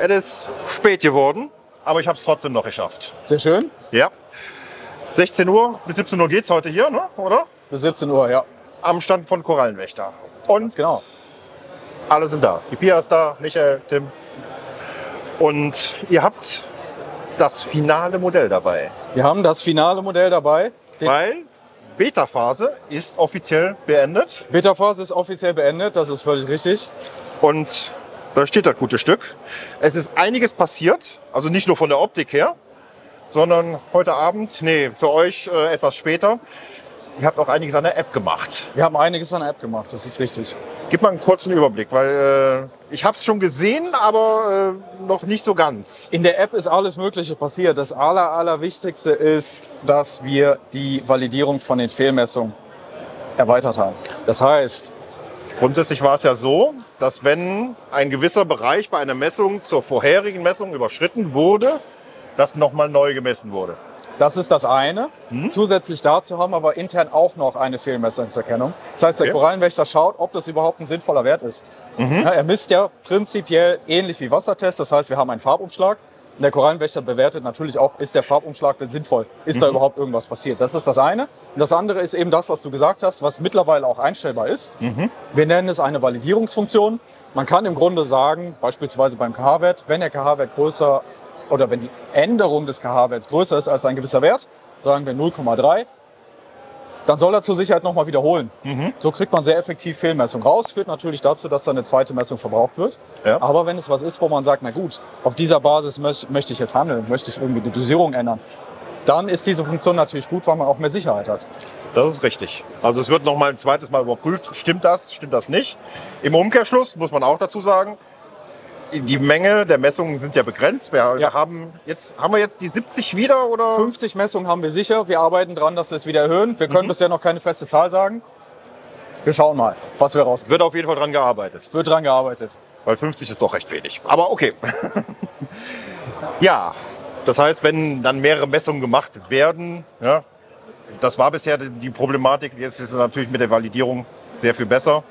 Es ist spät geworden, aber ich habe es trotzdem noch geschafft. Sehr schön. Ja. 16 Uhr bis 17 Uhr geht es heute hier, ne? oder? Bis 17 Uhr, ja. Am Stand von Korallenwächter. Und Genau. alle sind da. Die Pia ist da, Michael, Tim. Und ihr habt das finale Modell dabei. Wir haben das finale Modell dabei. Die Weil Beta-Phase ist offiziell beendet. Beta-Phase ist offiziell beendet, das ist völlig richtig. Und da steht das gute Stück. Es ist einiges passiert, also nicht nur von der Optik her, sondern heute Abend, nee, für euch äh, etwas später. Ihr habt auch einiges an der App gemacht. Wir haben einiges an der App gemacht, das ist richtig. Gib mal einen kurzen Überblick, weil äh, ich habe es schon gesehen, aber äh, noch nicht so ganz. In der App ist alles Mögliche passiert. Das aller, allerwichtigste ist, dass wir die Validierung von den Fehlmessungen erweitert haben. Das heißt, Grundsätzlich war es ja so, dass wenn ein gewisser Bereich bei einer Messung zur vorherigen Messung überschritten wurde, das nochmal neu gemessen wurde. das ist das eine. Zusätzlich dazu haben wir aber intern auch noch eine Fehlmessungserkennung. Das heißt, der Okay. Korallenwächter schaut, ob das überhaupt ein sinnvoller Wert ist. Ja, er misst ja prinzipiell ähnlich wie Wassertest. Das heißt, wir haben einen Farbumschlag. Der Korallenwächter bewertet natürlich auch, ist der Farbumschlag denn sinnvoll? Ist da überhaupt irgendwas passiert? Das ist das eine. Und das andere ist eben das, was du gesagt hast, was mittlerweile auch einstellbar ist. Wir nennen es eine Validierungsfunktion. Man kann im Grunde sagen, beispielsweise beim KH-Wert, wenn der KH-Wert größer oder wenn die Änderung des KH-Werts größer ist als ein gewisser Wert, sagen wir 0,3, dann soll er zur Sicherheit nochmal wiederholen. So kriegt man sehr effektiv Fehlmessung raus. Führt natürlich dazu, dass dann eine zweite Messung verbraucht wird. Ja. Aber wenn es was ist, wo man sagt, na gut, auf dieser Basis möcht, möchte ich jetzt handeln, möchte ich irgendwie die Dosierung ändern, dann ist diese Funktion natürlich gut, weil man auch mehr Sicherheit hat. Das ist richtig. Also es wird noch mal ein zweites Mal überprüft, stimmt das, stimmt das nicht. Im Umkehrschluss muss man auch dazu sagen, die Menge der Messungen sind ja begrenzt. Wir Ja. haben jetzt haben wir jetzt die 70 wieder oder 50 Messungen haben wir sicher. Wir arbeiten dran, dass wir es wieder erhöhen. Wir können bisher noch keine feste Zahl sagen. Wir schauen mal, was wir rauskriegen. wird auf jeden Fall dran gearbeitet, Wird dran gearbeitet. weil 50 ist doch recht wenig. Aber okay. ja, das heißt, wenn dann mehrere Messungen gemacht werden, ja, das war bisher die Problematik. Jetzt ist es natürlich mit der Validierung sehr viel besser.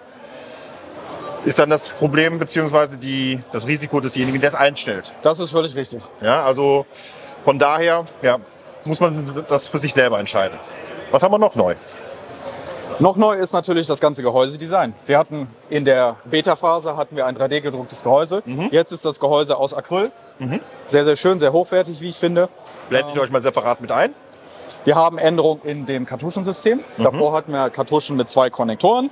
Ist dann das Problem beziehungsweise die, das Risiko desjenigen, der es einstellt. Das ist völlig richtig. Ja, also von daher ja, muss man das für sich selber entscheiden. Was haben wir noch neu? Noch neu ist natürlich das ganze Gehäusedesign. Wir hatten in der Beta-Phase hatten wir ein 3D-gedrucktes Gehäuse. Jetzt ist das Gehäuse aus Acryl. Sehr, sehr schön, sehr hochwertig, wie ich finde. Blendet ihr euch mal separat mit ein? Wir haben Änderungen in dem Kartuschensystem. Davor hatten wir Kartuschen mit zwei Konnektoren.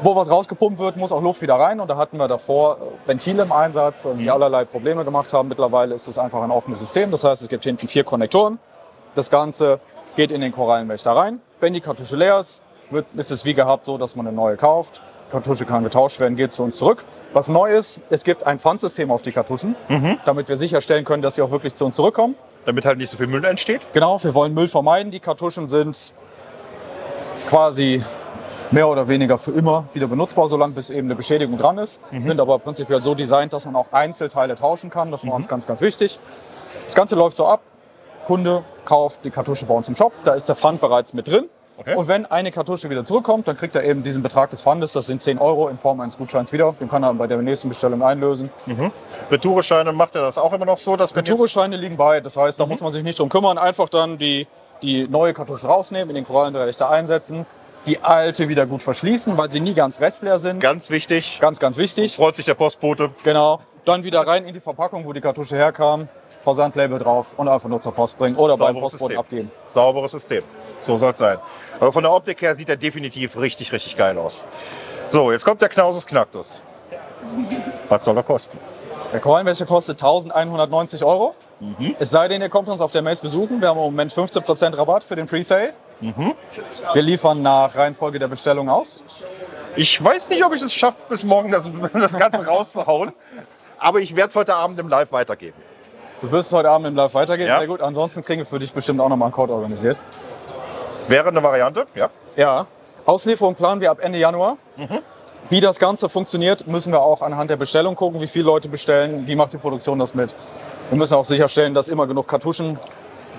Wo was rausgepumpt wird, muss auch Luft wieder rein. Und da hatten wir davor äh, Ventile im Einsatz, äh, die allerlei Probleme gemacht haben. Mittlerweile ist es einfach ein offenes System. Das heißt, es gibt hinten vier Konnektoren. Das Ganze geht in den Korallenwächter rein. Wenn die Kartusche leer ist, wird, ist es wie gehabt so, dass man eine neue kauft. Die Kartusche kann getauscht werden, geht zu uns zurück. Was neu ist, es gibt ein Pfandsystem auf die Kartuschen, damit wir sicherstellen können, dass sie auch wirklich zu uns zurückkommen. Damit halt nicht so viel Müll entsteht. Genau, wir wollen Müll vermeiden. Die Kartuschen sind quasi mehr oder weniger für immer wieder benutzbar, solange bis eben eine Beschädigung dran ist. Sind aber prinzipiell so designt, dass man auch Einzelteile tauschen kann. Das war uns ganz, ganz wichtig. Das Ganze läuft so ab. Kunde kauft die Kartusche bei uns im Shop. Da ist der Pfand bereits mit drin. Okay. Und wenn eine Kartusche wieder zurückkommt, dann kriegt er eben diesen Betrag des Pfandes. Das sind 10 Euro in Form eines Gutscheins wieder. Den kann er bei der nächsten Bestellung einlösen. Retourescheine macht er das auch immer noch so, dass Retourescheine liegen bei. Das heißt, da muss man sich nicht drum kümmern. Einfach dann die, die neue Kartusche rausnehmen, in den Korallendialektor einsetzen, die alte wieder gut verschließen, weil sie nie ganz restleer sind. ganz wichtig, Ganz, ganz wichtig. freut sich der Postbote. Genau. Dann wieder rein in die Verpackung, wo die Kartusche herkam. Versandlabel drauf und einfach nur zur Post bringen oder beim Postboten System. abgeben. Sauberes System. So soll es sein. Aber von der Optik her sieht er definitiv richtig, richtig geil aus. So, jetzt kommt der Knausus Knactus. Was soll er kosten? Der Korallenwäscher kostet 1190 Euro. Es sei denn, ihr kommt uns auf der Maze besuchen. Wir haben im Moment 15% Rabatt für den Presale. Wir liefern nach Reihenfolge der Bestellung aus. Ich weiß nicht, ob ich es schaffe, bis morgen das, das Ganze rauszuhauen. Aber ich werde es heute Abend im Live weitergeben. Du wirst es heute Abend im Live weitergeben. Ja. Sehr gut. Ansonsten kriegen wir für dich bestimmt auch nochmal einen Code organisiert. Wäre eine Variante, ja. Ja. Auslieferung planen wir ab Ende Januar. Wie das Ganze funktioniert, müssen wir auch anhand der Bestellung gucken, wie viele Leute bestellen, wie macht die Produktion das mit. Wir müssen auch sicherstellen, dass immer genug Kartuschen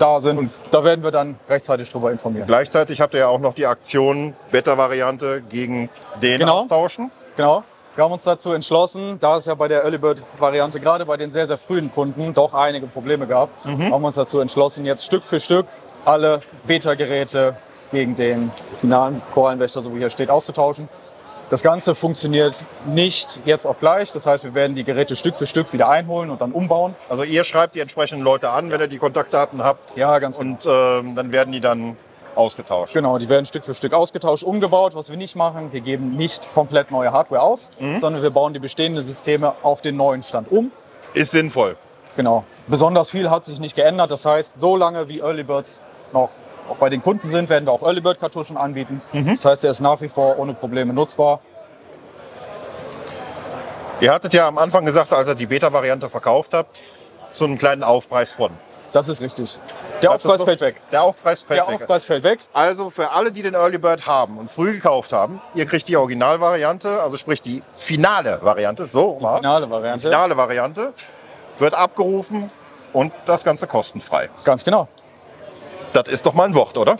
da sind. da werden wir dann rechtzeitig drüber informieren. Gleichzeitig habt ihr ja auch noch die Aktion Beta-Variante gegen den Genau. austauschen. Genau. Wir haben uns dazu entschlossen, da es ja bei der Early Bird Variante gerade bei den sehr, sehr frühen Kunden doch einige Probleme gab, haben wir uns dazu entschlossen, jetzt Stück für Stück alle Beta-Geräte gegen den finalen Korallenwächter, so wie hier steht, auszutauschen. Das Ganze funktioniert nicht jetzt auf gleich. Das heißt, wir werden die Geräte Stück für Stück wieder einholen und dann umbauen. Also ihr schreibt die entsprechenden Leute an, wenn ihr die Kontaktdaten habt. Ja, ganz genau. Und ähm, dann werden die dann ausgetauscht. Genau, die werden Stück für Stück ausgetauscht, umgebaut. Was wir nicht machen, wir geben nicht komplett neue Hardware aus, sondern wir bauen die bestehenden Systeme auf den neuen Stand um. Ist sinnvoll. Genau. Besonders viel hat sich nicht geändert. Das heißt, so lange wie Early Birds noch auch bei den Kunden sind, werden wir auch Early Bird Kartuschen anbieten. Das heißt, er ist nach wie vor ohne Probleme nutzbar. Ihr hattet ja am Anfang gesagt, als ihr die Beta-Variante verkauft habt, so einen kleinen Aufpreis von. Das ist richtig. Der Aufpreis so- fällt weg. Der Aufpreis fällt Der weg. Aufpreis fällt weg. Also für alle, die den Early Bird haben und früh gekauft haben, ihr kriegt die Originalvariante, also sprich die finale Variante, so war's. Finale Variante. finale Variante, wird abgerufen und das Ganze kostenfrei. Ganz genau. Das ist doch mal ein Wort, oder?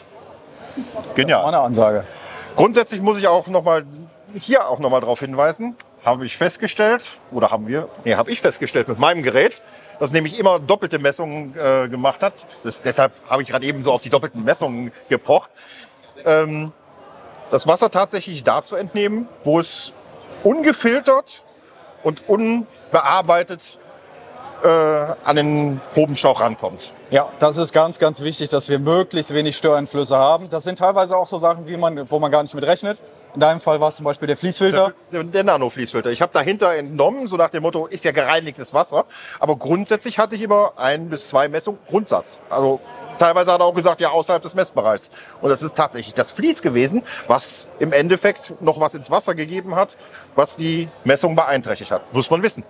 Genial. eine Ansage. Grundsätzlich muss ich auch noch mal hier auch noch mal darauf hinweisen, habe ich festgestellt oder haben wir, nee, habe ich festgestellt mit meinem Gerät, das nämlich immer doppelte Messungen äh, gemacht hat. Das, deshalb habe ich gerade eben so auf die doppelten Messungen gepocht. Ähm, das Wasser tatsächlich da zu entnehmen, wo es ungefiltert und unbearbeitet äh, an den Probenschlauch rankommt. Ja, das ist ganz, ganz wichtig, dass wir möglichst wenig Störeinflüsse haben. Das sind teilweise auch so Sachen, wie man, wo man gar nicht mit rechnet. In deinem Fall war es zum Beispiel der Fließfilter. Der, der Nano-Fließfilter. Ich habe dahinter entnommen, so nach dem Motto, ist ja gereinigtes Wasser. Aber grundsätzlich hatte ich immer ein bis zwei Messungen Grundsatz. Also teilweise hat er auch gesagt, ja, außerhalb des Messbereichs. Und das ist tatsächlich das Fließ gewesen, was im Endeffekt noch was ins Wasser gegeben hat, was die Messung beeinträchtigt hat. Muss man wissen.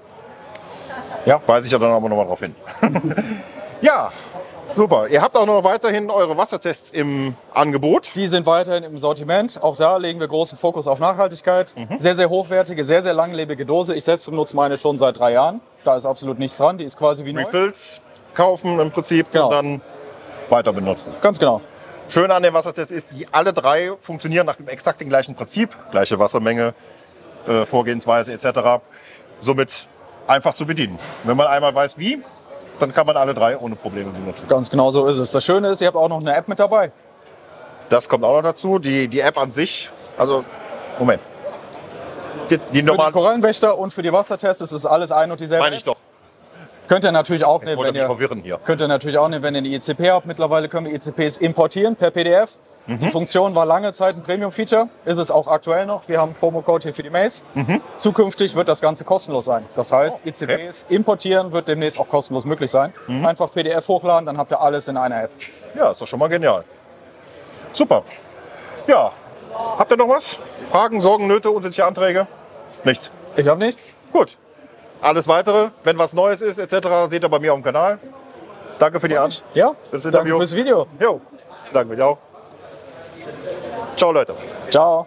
Ja. Weise ich ja dann aber nochmal drauf hin. ja, super. Ihr habt auch noch weiterhin eure Wassertests im Angebot. Die sind weiterhin im Sortiment. Auch da legen wir großen Fokus auf Nachhaltigkeit. Sehr, sehr hochwertige, sehr, sehr langlebige Dose. Ich selbst benutze meine schon seit drei Jahren. Da ist absolut nichts dran. Die ist quasi wie neu. Refills kaufen im Prinzip Genau. und dann weiter benutzen. Ganz genau. Schön an dem Wassertest ist, die alle drei funktionieren nach dem exakt dem gleichen Prinzip. Gleiche Wassermenge, äh, Vorgehensweise etc. Somit einfach zu bedienen. Wenn man einmal weiß wie, dann kann man alle drei ohne Probleme benutzen. Ganz genau so ist es. Das Schöne ist, ihr habt auch noch eine App mit dabei. Das kommt auch noch dazu. Die, die App an sich, also Moment. Die, die Für die normalen, Korallenwächter und für die Wassertests ist es alles ein und dieselbe. meine ich doch. Könnt ihr natürlich auch nehmen, wenn ihr, könnt ihr natürlich auch nehmen, wenn ihr eine ICP habt. Mittlerweile können wir ICPs importieren per PDF. Mhm. Die Funktion war lange Zeit ein Premium-Feature, ist es auch aktuell noch. Wir haben einen Promo-Code hier für die Maze. Zukünftig wird das Ganze kostenlos sein. Das heißt, Mhm. Oh, okay. Mhm. ICPs importieren wird demnächst auch kostenlos möglich sein. Einfach PDF hochladen, dann habt ihr alles in einer App. Ja, ist doch schon mal genial. Super. Ja, habt ihr noch was? Fragen, Sorgen, Nöte, unsinnige Anträge? Nichts. Ich habe nichts. Gut. Alles weitere, wenn was Neues ist, etc., seht ihr bei mir auf dem Kanal. Danke für die Antwort. Ja, Das danke Interview. fürs Video. Jo, danke dir auch. Ciao, Leute. Ciao.